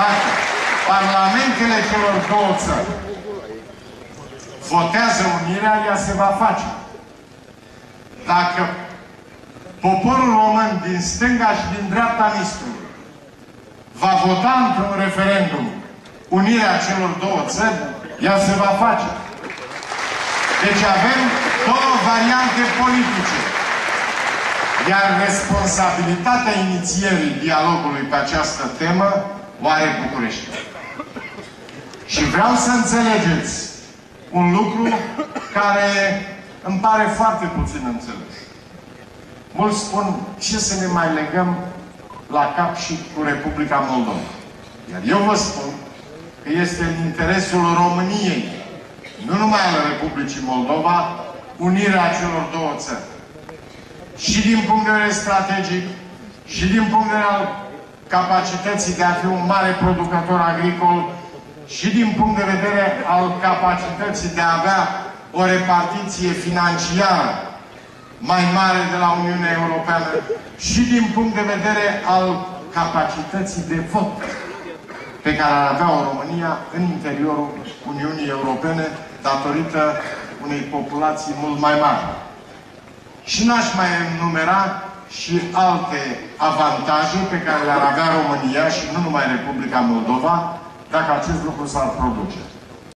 Dacă parlamentele celor două țări votează unirea, ea se va face. Dacă poporul român din stânga și din dreapta Nistrului va vota într-un referendum unirea celor două țări, ea se va face. Deci avem două variante politice. Iar responsabilitatea inițierii dialogului pe această temă o are București. Și vreau să înțelegeți un lucru care îmi pare foarte puțin înțeles. Mulți spun, ce să ne mai legăm la cap și cu Republica Moldova. Iar eu vă spun că este în interesul României, nu numai al Republicii Moldova, unirea celor două țări. Și din punct de vedere strategic, și din punct de vedere al capacității de a fi un mare producător agricol, și din punct de vedere al capacității de a avea o repartiție financiară mai mare de la Uniunea Europeană și din punct de vedere al capacității de vot pe care ar avea o România în interiorul Uniunii Europene datorită unei populații mult mai mari. Și n-aș mai enumera și alte avantaje pe care le-ar avea România și nu numai Republica Moldova dacă acest lucru s-ar produce.